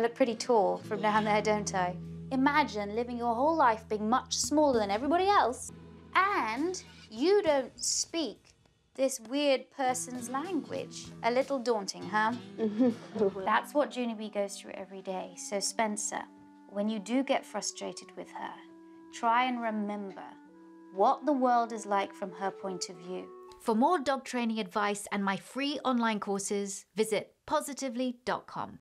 I look pretty tall from down there, don't I? Imagine living your whole life being much smaller than everybody else, and you don't speak this weird person's language. A little daunting, huh? That's what Junie B goes through every day. So, Spencer, when you do get frustrated with her, try and remember what the world is like from her point of view. For more dog training advice and my free online courses, visit positively.com.